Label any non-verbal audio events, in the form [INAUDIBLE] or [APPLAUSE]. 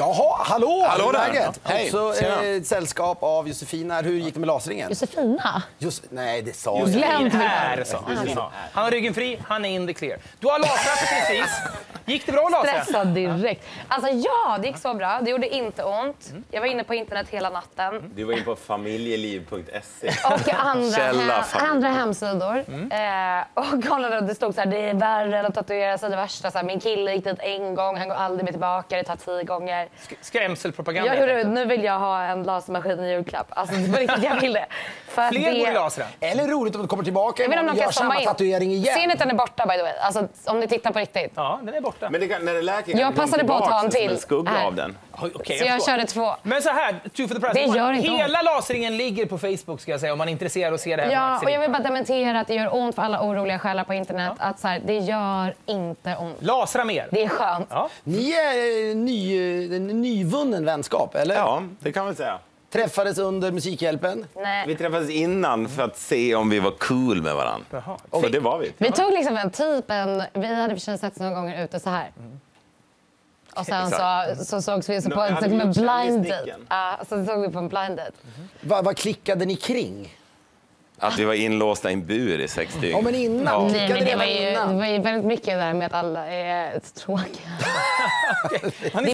Jaha, hallå! Hallå där. läget? Hej, Också tjena. eh, ett sällskap av Josefin här. Hur gick det med lasringen? Josefina? Just, nej, det sa Just jag. Glömt. Är så. Ja. Han har ryggen fri, han är in the clear. Du har lasrat precis. Gick det bra att? Stressad direkt. Alltså ja, det gick så bra. Det gjorde inte ont. Jag var inne på internet hela natten. Du var in på familjeliv.se. Och andra, Källa, andra hemsidor. Eh, och kollade och det stod så här, det är värre än att tatuera sig. Det värsta, så här, min kille gick dit en gång, han går aldrig mer tillbaka, det tar tio gånger. Skrämselpropaganda. Jag, enkelt. nu vill jag ha en lasermaskin i julklapp. Alltså det var riktigt, jag vill det. [LAUGHS] För Fler det... borde lasra. Eller roligt om du kommer tillbaka och gör samma in. tatuering igen. Ser ni att den är borta by the way? Alltså om ni tittar på riktigt. Ja, den är borta. Men det kan, när det läker Jag kan passade på att ta en till. en skugga av den. Okej, Så jag förstår. körde två. Men så här, two for the price. Det gör inte Hela lasringen ligger på Facebook ska jag säga om man är intresserad av att se det här Ja, och jag vill bara dementera att det gör ont för alla oroliga själar på internet. Att så här, det gör inte ont. Lasra mer. Det är skönt. Ja. Ni är eh, ny, en nyvunnen vänskap, eller? Ja, det kan man säga. Träffades under Musikhjälpen. Nej. Vi träffades innan för att se om vi var cool med varandra. Jaha. För det var vi. Vi tog liksom en typ en... Vi hade för sig sett några gånger ute så här. Och sen så, så sågs vi så på en vi med blind date. Ja, så såg vi på en blind date. Va, vad klickade ni kring? Att vi var inlåsta i en bur i sex dygn. Ja, men innan. Ja. Nej, men det var, ju, det var ju väldigt mycket där med att alla är tråkiga. [LAUGHS]